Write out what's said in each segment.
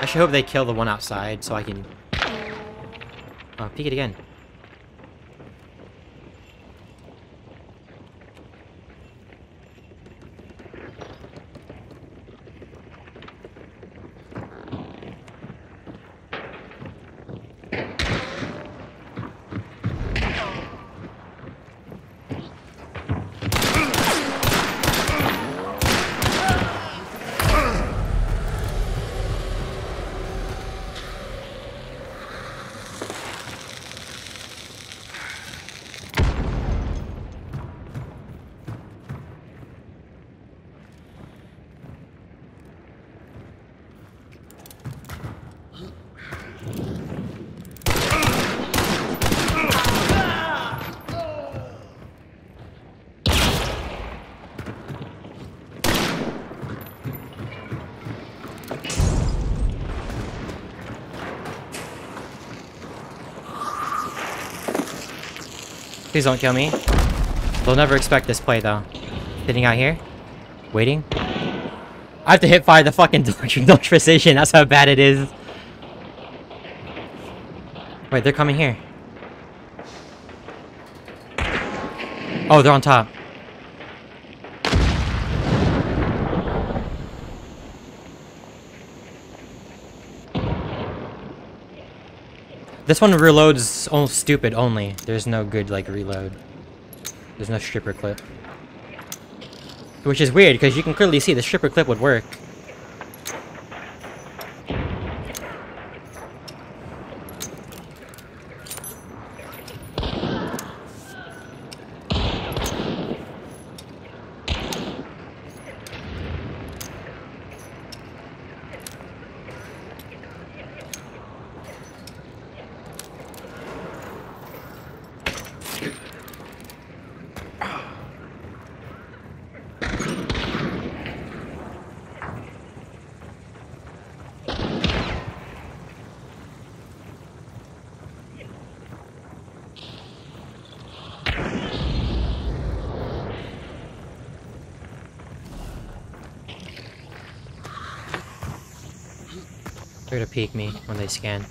I should hope they kill the one outside so I can... Oh, peek it again. Please don't kill me. They'll never expect this play, though. Sitting out here. Waiting. I have to hip fire the fucking Dolch precision. That's how bad it is. Wait, they're coming here. Oh, they're on top. This one reloads oh stupid only. There's no good like reload. There's no stripper clip. Which is weird because you can clearly see the stripper clip would work. They're gonna peek me when they scan.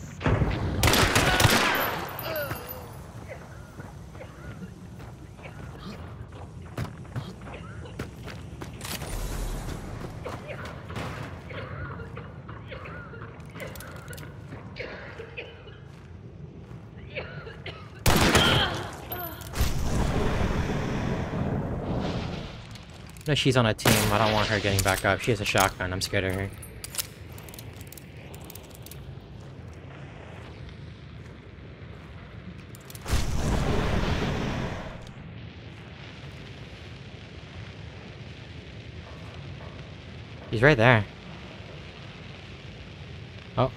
No, she's on a team. I don't want her getting back up. She has a shotgun. I'm scared of her. He's right there. Oh.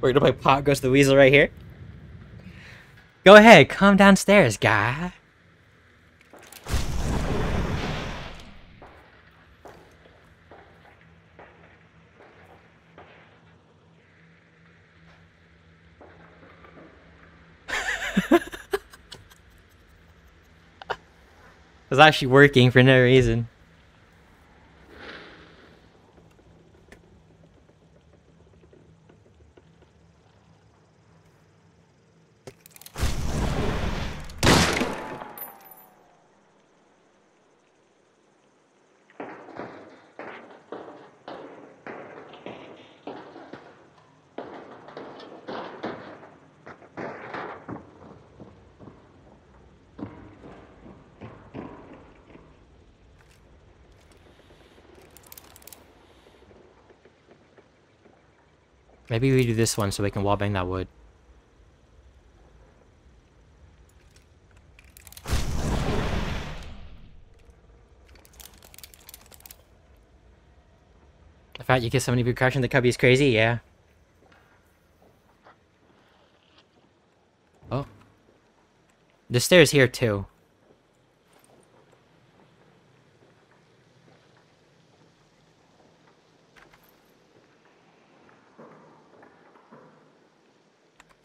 We're gonna play Pop Goes the Weasel right here. Go ahead, come downstairs, guy. was actually working for no reason. Maybe we do this one so we can wallbang that wood. The fact you get so many people crashing the cubby is crazy, yeah. Oh. The stairs here too.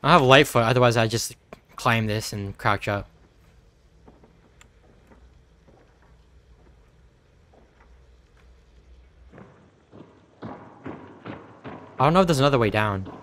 I have light foot, otherwise I just climb this and crouch up. I don't know if there's another way down.